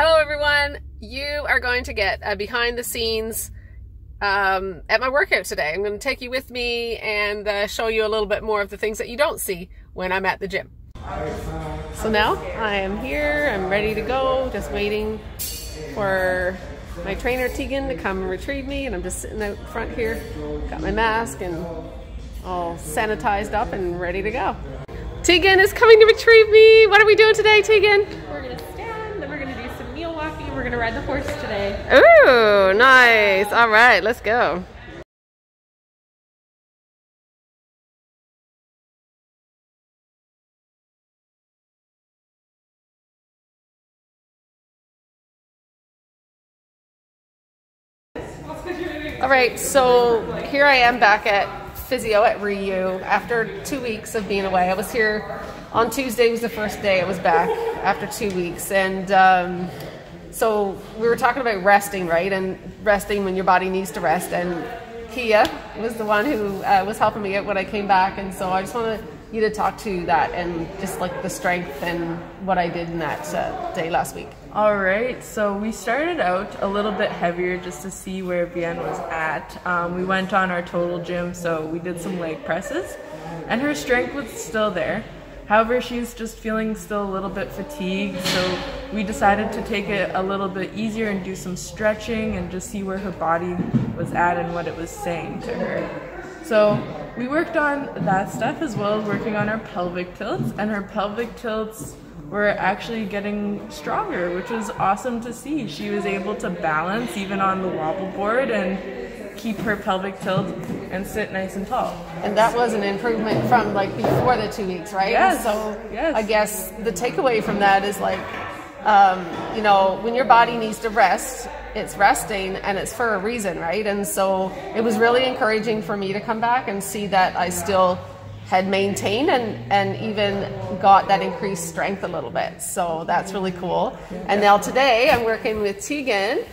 Hello, everyone. You are going to get a behind the scenes um, at my workout today. I'm going to take you with me and uh, show you a little bit more of the things that you don't see when I'm at the gym. So now I am here. I'm ready to go. Just waiting for my trainer Tegan to come and retrieve me. And I'm just sitting out front here. Got my mask and all sanitized up and ready to go. Tegan is coming to retrieve me. What are we doing today, Tegan? We're gonna ride the horse today. Ooh, nice. All right, let's go. All right, so here I am back at physio at Ryu after two weeks of being away. I was here on Tuesday was the first day I was back after two weeks, and um, so we were talking about resting, right? And resting when your body needs to rest. And Kia was the one who uh, was helping me out when I came back, and so I just wanted you to talk to that and just like the strength and what I did in that uh, day last week. All right, so we started out a little bit heavier just to see where Vahen was at. Um, we went on our total gym, so we did some leg presses, and her strength was still there. However, she's just feeling still a little bit fatigued, so we decided to take it a little bit easier and do some stretching and just see where her body was at and what it was saying to her. So we worked on that stuff as well as working on our pelvic tilts, and her pelvic tilts were actually getting stronger, which was awesome to see. She was able to balance even on the wobble board and keep her pelvic tilt and sit nice and tall. And that was an improvement from like before the two weeks, right? Yes. So yes. I guess the takeaway from that is like, um, you know, when your body needs to rest, it's resting and it's for a reason, right? And so it was really encouraging for me to come back and see that I still had maintained and, and even got that increased strength a little bit. So that's really cool. And now today I'm working with Tegan.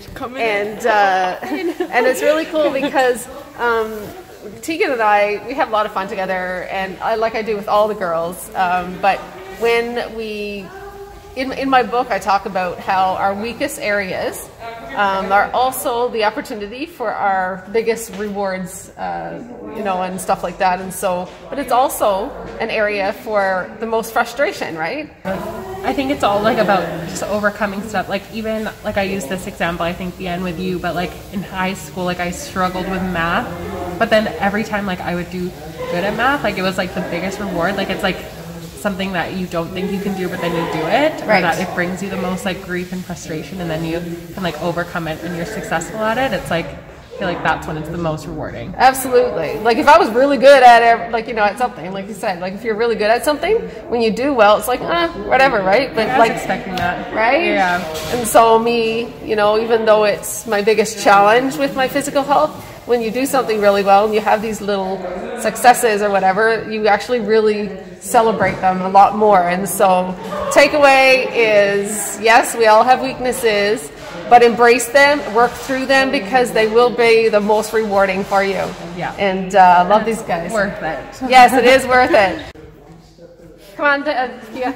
and, uh, and it's really cool because um, Tegan and I, we have a lot of fun together and I, like I do with all the girls. Um, but when we, in, in my book, I talk about how our weakest areas um, are also the opportunity for our biggest rewards, uh, you know, and stuff like that. And so, but it's also an area for the most frustration, right? I think it's all like about just overcoming stuff. Like even like I use this example, I think the end with you, but like in high school, like I struggled with math, but then every time like I would do good at math, like it was like the biggest reward. Like it's like something that you don't think you can do, but then you do it, or that it brings you the most like grief and frustration, and then you can like overcome it and you're successful at it. It's like I feel like that's when it's the most rewarding. Absolutely. Like if I was really good at it, like you know, at something, like you said, like if you're really good at something, when you do well, it's like ah, whatever, right? But like expecting that, right? Yeah. And so me, you know, even though it's my biggest challenge with my physical health, when you do something really well and you have these little successes or whatever, you actually really celebrate them a lot more. And so takeaway is yes, we all have weaknesses, but embrace them, work through them because they will be the most rewarding for you. Yeah. And uh, love these guys. Worth it. Yes, it is worth it. Come on, uh, Kia.